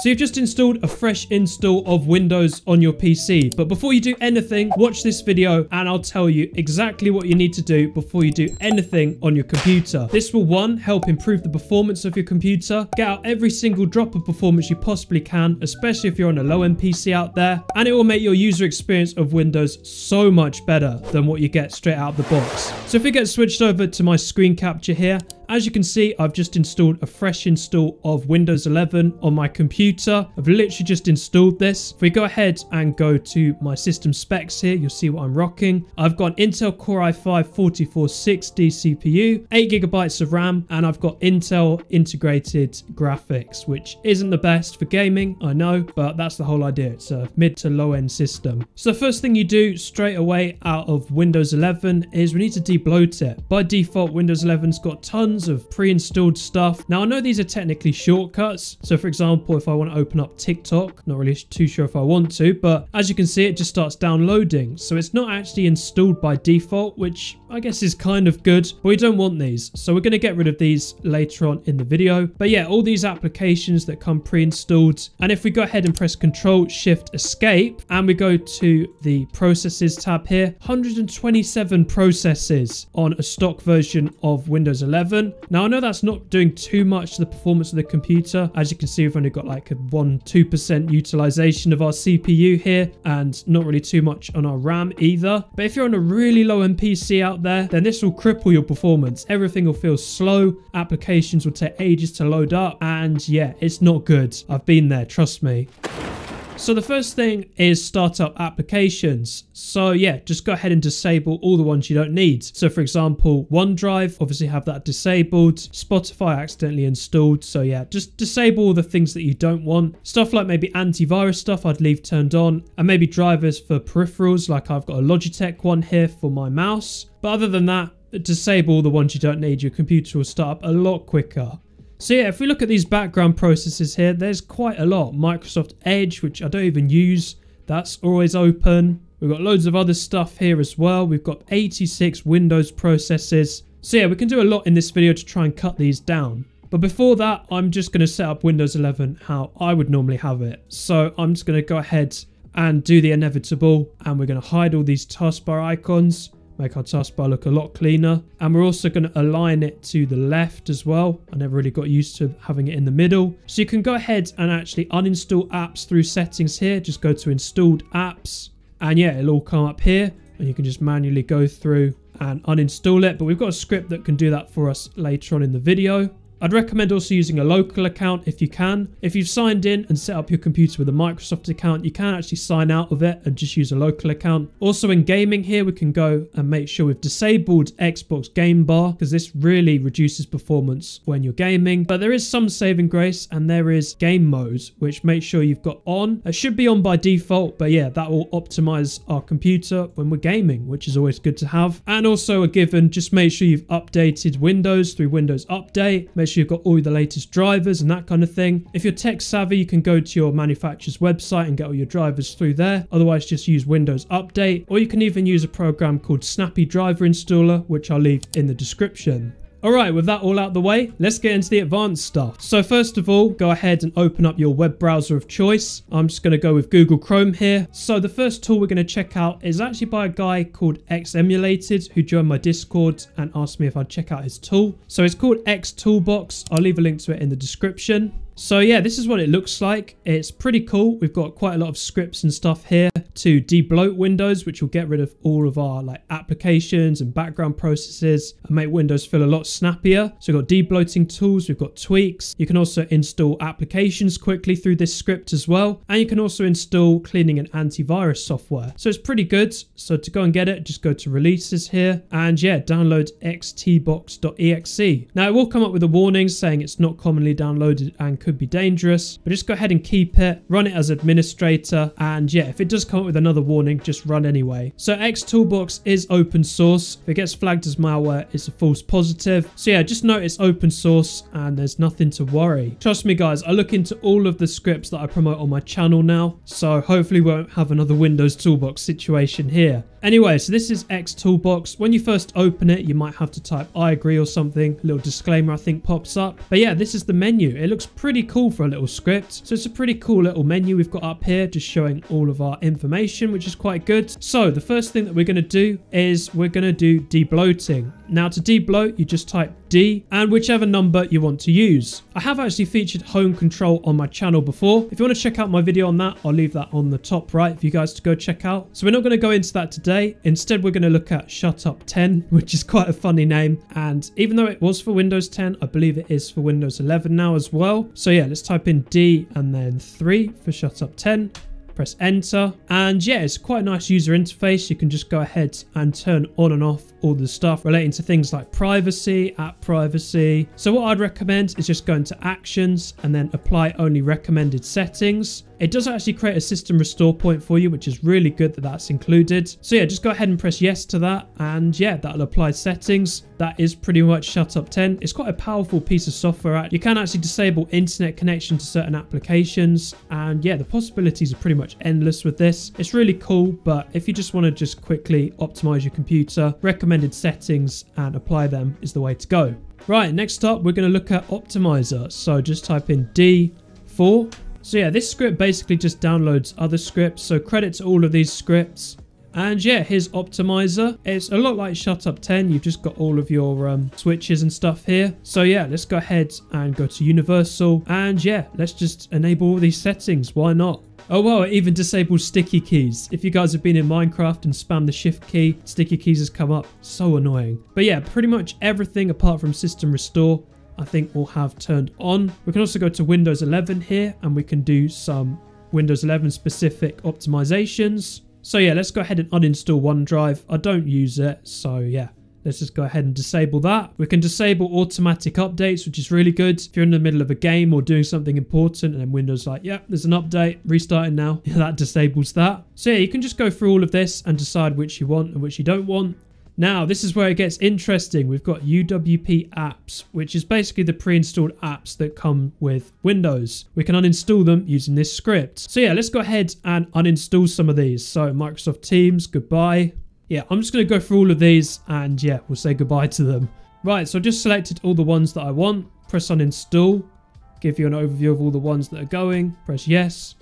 So you've just installed a fresh install of Windows on your PC. But before you do anything, watch this video and I'll tell you exactly what you need to do before you do anything on your computer. This will one, help improve the performance of your computer, get out every single drop of performance you possibly can, especially if you're on a low-end PC out there, and it will make your user experience of Windows so much better than what you get straight out of the box. So if we get switched over to my screen capture here, as you can see, I've just installed a fresh install of Windows 11 on my computer. I've literally just installed this. If we go ahead and go to my system specs here, you'll see what I'm rocking. I've got Intel Core i5-4460 CPU, 8 gigabytes of RAM, and I've got Intel integrated graphics, which isn't the best for gaming, I know, but that's the whole idea. It's a mid to low end system. So the first thing you do straight away out of Windows 11 is we need to debloat it. By default, Windows 11's got tons tons of pre-installed stuff. Now, I know these are technically shortcuts. So for example, if I want to open up TikTok, not really too sure if I want to, but as you can see, it just starts downloading. So it's not actually installed by default, which I guess is kind of good, but we don't want these. So we're going to get rid of these later on in the video. But yeah, all these applications that come pre-installed. And if we go ahead and press Control Shift Escape and we go to the processes tab here, 127 processes on a stock version of Windows 11. Now, I know that's not doing too much to the performance of the computer. As you can see, we've only got like a 1-2% utilization of our CPU here and not really too much on our RAM either. But if you're on a really low-end PC out there, then this will cripple your performance. Everything will feel slow. Applications will take ages to load up. And yeah, it's not good. I've been there, trust me. So the first thing is startup applications. So yeah, just go ahead and disable all the ones you don't need. So for example, OneDrive, obviously have that disabled. Spotify accidentally installed. So yeah, just disable all the things that you don't want. Stuff like maybe antivirus stuff I'd leave turned on and maybe drivers for peripherals like I've got a Logitech one here for my mouse. But other than that, disable all the ones you don't need. Your computer will start up a lot quicker. So yeah, if we look at these background processes here, there's quite a lot. Microsoft Edge, which I don't even use, that's always open. We've got loads of other stuff here as well. We've got 86 Windows processes. So yeah, we can do a lot in this video to try and cut these down. But before that, I'm just going to set up Windows 11 how I would normally have it. So I'm just going to go ahead and do the inevitable. And we're going to hide all these taskbar icons make our taskbar look a lot cleaner. And we're also going to align it to the left as well. I never really got used to having it in the middle. So you can go ahead and actually uninstall apps through settings here. Just go to installed apps and yeah, it'll all come up here and you can just manually go through and uninstall it. But we've got a script that can do that for us later on in the video. I'd recommend also using a local account if you can. If you've signed in and set up your computer with a Microsoft account, you can actually sign out of it and just use a local account. Also in gaming here, we can go and make sure we've disabled Xbox Game Bar because this really reduces performance when you're gaming. But there is some saving grace and there is game mode, which make sure you've got on. It should be on by default, but yeah, that will optimize our computer when we're gaming, which is always good to have. And also a given, just make sure you've updated Windows through Windows Update. Make you've got all the latest drivers and that kind of thing. If you're tech savvy, you can go to your manufacturer's website and get all your drivers through there. Otherwise, just use Windows Update, or you can even use a program called Snappy Driver Installer, which I'll leave in the description. Alright, with that all out the way, let's get into the advanced stuff. So first of all, go ahead and open up your web browser of choice. I'm just going to go with Google Chrome here. So the first tool we're going to check out is actually by a guy called Xemulated who joined my Discord and asked me if I'd check out his tool. So it's called X Toolbox. I'll leave a link to it in the description. So yeah, this is what it looks like. It's pretty cool. We've got quite a lot of scripts and stuff here to debloat Windows, which will get rid of all of our like applications and background processes and make Windows feel a lot snappier. So we've got debloating tools, we've got tweaks. You can also install applications quickly through this script as well. And you can also install cleaning and antivirus software. So it's pretty good. So to go and get it, just go to releases here and yeah, download xtbox.exe. Now it will come up with a warning saying it's not commonly downloaded and be dangerous, but just go ahead and keep it, run it as administrator, and yeah, if it does come up with another warning, just run anyway. So X Toolbox is open source. If it gets flagged as malware, it's a false positive. So yeah, just note it's open source and there's nothing to worry. Trust me guys, I look into all of the scripts that I promote on my channel now, so hopefully we won't have another Windows Toolbox situation here. Anyway, so this is X Toolbox. When you first open it, you might have to type I agree or something. A little disclaimer I think pops up. But yeah, this is the menu. It looks pretty cool for a little script. So it's a pretty cool little menu we've got up here just showing all of our information, which is quite good. So the first thing that we're going to do is we're going to do debloating. Now to debloat, you just type D and whichever number you want to use. I have actually featured Hone Control on my channel before. If you want to check out my video on that, I'll leave that on the top right for you guys to go check out. So we're not going to go into that today. Instead, we're going to look at Shut Up 10, which is quite a funny name. And even though it was for Windows 10, I believe it is for Windows 11 now as well. So yeah, let's type in D and then 3 for Shut Up 10 press enter and yeah it's quite a nice user interface you can just go ahead and turn on and off all the stuff relating to things like privacy app privacy so what i'd recommend is just go into actions and then apply only recommended settings it does actually create a system restore point for you, which is really good that that's included. So yeah, just go ahead and press yes to that. And yeah, that'll apply settings. That is pretty much Shut Up 10. It's quite a powerful piece of software. You can actually disable internet connection to certain applications. And yeah, the possibilities are pretty much endless with this. It's really cool, but if you just want to just quickly optimize your computer, recommended settings and apply them is the way to go. Right, next up, we're going to look at Optimizer. So just type in D4 so yeah, this script basically just downloads other scripts. So credit to all of these scripts. And yeah, here's Optimizer. It's a lot like Shut Up 10. You've just got all of your um, switches and stuff here. So yeah, let's go ahead and go to Universal. And yeah, let's just enable all these settings. Why not? Oh wow, it even disables sticky keys. If you guys have been in Minecraft and spam the shift key, sticky keys has come up. So annoying. But yeah, pretty much everything apart from system restore I think we'll have turned on. We can also go to Windows 11 here and we can do some Windows 11 specific optimizations. So yeah, let's go ahead and uninstall OneDrive. I don't use it, so yeah. Let's just go ahead and disable that. We can disable automatic updates, which is really good. If you're in the middle of a game or doing something important and then Windows like, yeah, there's an update, restarting now. that disables that. So yeah, you can just go through all of this and decide which you want and which you don't want. Now, this is where it gets interesting. We've got UWP apps, which is basically the pre-installed apps that come with Windows. We can uninstall them using this script. So yeah, let's go ahead and uninstall some of these. So Microsoft Teams, goodbye. Yeah, I'm just going to go through all of these and yeah, we'll say goodbye to them. Right, so I just selected all the ones that I want. Press uninstall. Give you an overview of all the ones that are going. Press yes.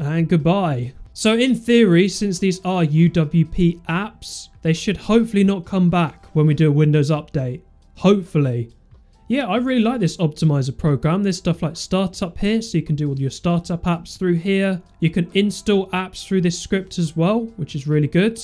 And goodbye. So in theory, since these are UWP apps, they should hopefully not come back when we do a Windows update. Hopefully. Yeah, I really like this optimizer program. There's stuff like startup here, so you can do all your startup apps through here. You can install apps through this script as well, which is really good.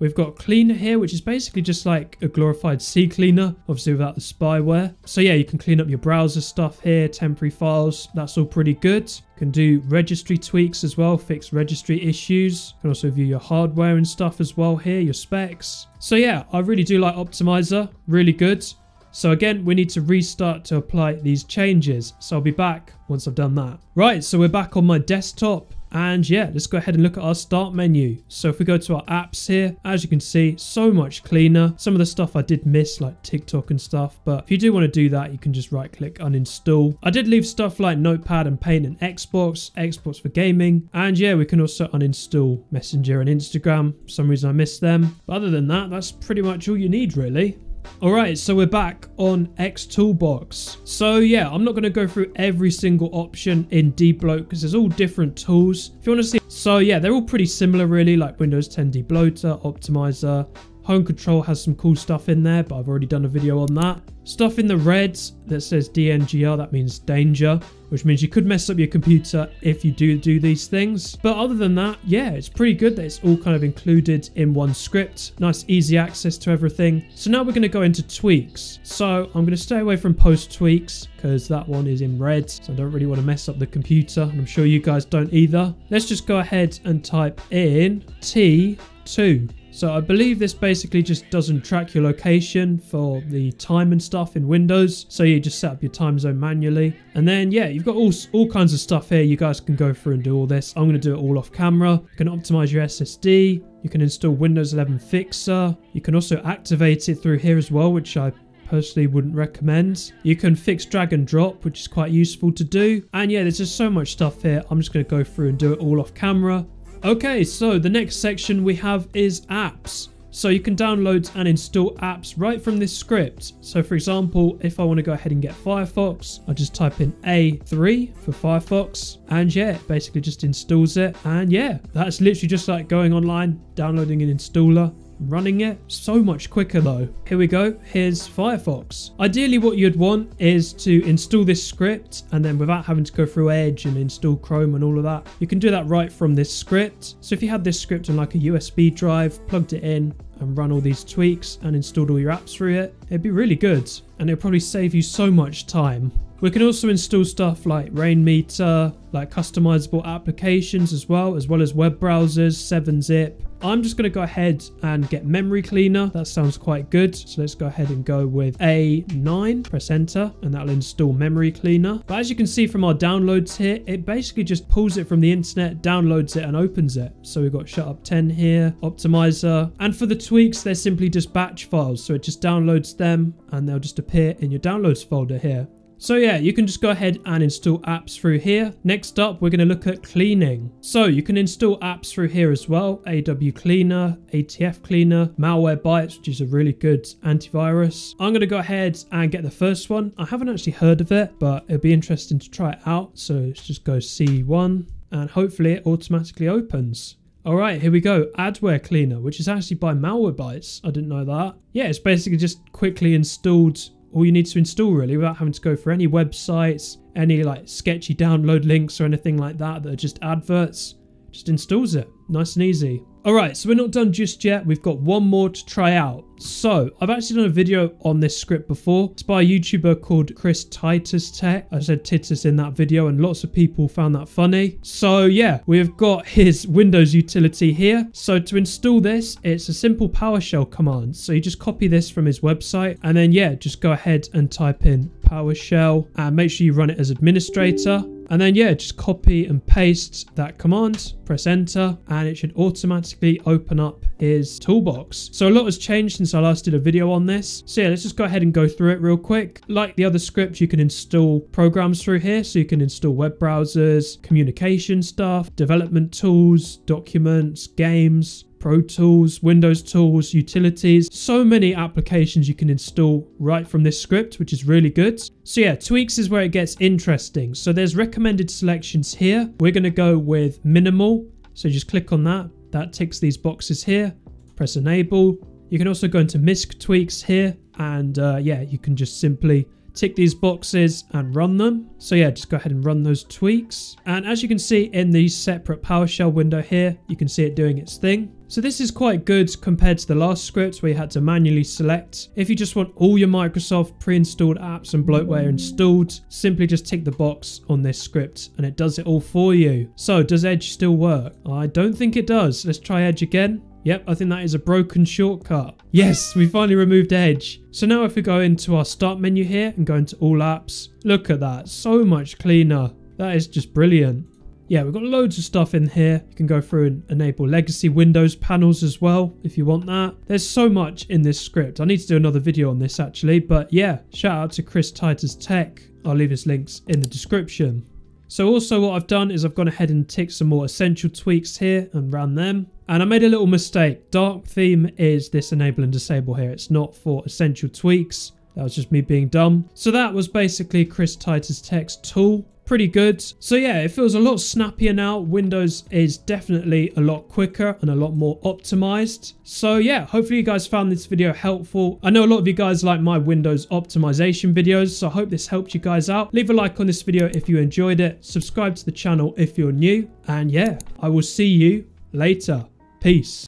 We've got cleaner here, which is basically just like a glorified CCleaner, obviously without the spyware. So yeah, you can clean up your browser stuff here, temporary files. That's all pretty good. Can do registry tweaks as well, fix registry issues. Can also view your hardware and stuff as well here, your specs. So yeah, I really do like Optimizer, really good. So again, we need to restart to apply these changes. So I'll be back once I've done that. Right, so we're back on my desktop. And yeah, let's go ahead and look at our start menu. So if we go to our apps here, as you can see, so much cleaner. Some of the stuff I did miss like TikTok and stuff, but if you do want to do that, you can just right click uninstall. I did leave stuff like Notepad and Paint and Xbox, Xbox for gaming. And yeah, we can also uninstall Messenger and Instagram. For some reason I missed them. But other than that, that's pretty much all you need really. Alright, so we're back on X Toolbox. So yeah, I'm not going to go through every single option in debloat because there's all different tools. If you want to see, so yeah, they're all pretty similar really, like Windows 10 debloater, optimizer, Hone Control has some cool stuff in there, but I've already done a video on that. Stuff in the reds that says DNGR, that means danger, which means you could mess up your computer if you do do these things. But other than that, yeah, it's pretty good that it's all kind of included in one script. Nice, easy access to everything. So now we're going to go into tweaks. So I'm going to stay away from post tweaks because that one is in red. So I don't really want to mess up the computer. And I'm sure you guys don't either. Let's just go ahead and type in T2. So I believe this basically just doesn't track your location for the time and stuff in Windows. So you just set up your time zone manually. And then, yeah, you've got all, all kinds of stuff here. You guys can go through and do all this. I'm to do it all off camera. You can optimize your SSD. You can install Windows 11 Fixer. You can also activate it through here as well, which I personally wouldn't recommend. You can fix drag and drop, which is quite useful to do. And yeah, there's just so much stuff here. I'm just going to go through and do it all off camera. Okay, so the next section we have is apps. So you can download and install apps right from this script. So for example, if I want to go ahead and get Firefox, I just type in A3 for Firefox and yeah, basically just installs it. And yeah, that's literally just like going online, downloading an installer running it so much quicker though. Here we go. Here's Firefox. Ideally what you'd want is to install this script and then without having to go through Edge and install Chrome and all of that, you can do that right from this script. So if you had this script on like a USB drive, plugged it in and run all these tweaks and installed all your apps through it, it'd be really good and it'll probably save you so much time. We can also install stuff like Rainmeter, like customizable applications as well, as well as web browsers, 7-zip, I'm just going to go ahead and get memory cleaner. That sounds quite good. So let's go ahead and go with A9, press enter, and that'll install memory cleaner. But as you can see from our downloads here, it basically just pulls it from the internet, downloads it and opens it. So we've got shut up 10 here, optimizer. And for the tweaks, they're simply just batch files. So it just downloads them and they'll just appear in your downloads folder here. So yeah, you can just go ahead and install apps through here. Next up, we're going to look at cleaning. So you can install apps through here as well. AW Cleaner, ATF Cleaner, Malwarebytes, which is a really good antivirus. I'm going to go ahead and get the first one. I haven't actually heard of it, but it'll be interesting to try it out. So let's just go C1 and hopefully it automatically opens. All right, here we go. Adware Cleaner, which is actually by Malwarebytes. I didn't know that. Yeah, it's basically just quickly installed all you need to install really without having to go for any websites, any like sketchy download links or anything like that that are just adverts. Just installs it. Nice and easy. Alright, so we're not done just yet. We've got one more to try out. So, I've actually done a video on this script before. It's by a YouTuber called Chris Titus Tech. I said Titus in that video and lots of people found that funny. So yeah, we've got his Windows utility here. So to install this, it's a simple PowerShell command. So you just copy this from his website and then yeah, just go ahead and type in PowerShell and make sure you run it as administrator. And then yeah, just copy and paste that command, press enter, and it should automatically open up his toolbox. So a lot has changed since I last did a video on this. So yeah, let's just go ahead and go through it real quick. Like the other scripts, you can install programs through here. So you can install web browsers, communication stuff, development tools, documents, games, Pro Tools, Windows Tools, utilities, so many applications you can install right from this script, which is really good. So yeah, tweaks is where it gets interesting. So there's recommended selections here. We're going to go with minimal. So just click on that. That ticks these boxes here. Press enable. You can also go into MISC tweaks here. And uh, yeah, you can just simply tick these boxes and run them. So yeah, just go ahead and run those tweaks. And as you can see in the separate PowerShell window here, you can see it doing its thing. So this is quite good compared to the last script where you had to manually select. If you just want all your Microsoft pre-installed apps and bloatware installed, simply just tick the box on this script and it does it all for you. So does Edge still work? I don't think it does. Let's try Edge again. Yep, I think that is a broken shortcut. Yes, we finally removed Edge. So now if we go into our start menu here and go into all apps, look at that, so much cleaner. That is just brilliant. Yeah, we've got loads of stuff in here. You can go through and enable legacy Windows panels as well if you want that. There's so much in this script. I need to do another video on this actually, but yeah, shout out to Chris Titus Tech. I'll leave his links in the description. So also what I've done is I've gone ahead and ticked some more essential tweaks here and ran them. And I made a little mistake. Dark theme is this enable and disable here. It's not for essential tweaks. That was just me being dumb. So that was basically Chris Titus Tech's tool pretty good. So yeah, it feels a lot snappier now. Windows is definitely a lot quicker and a lot more optimized. So yeah, hopefully you guys found this video helpful. I know a lot of you guys like my Windows optimization videos, so I hope this helped you guys out. Leave a like on this video if you enjoyed it. Subscribe to the channel if you're new. And yeah, I will see you later. Peace.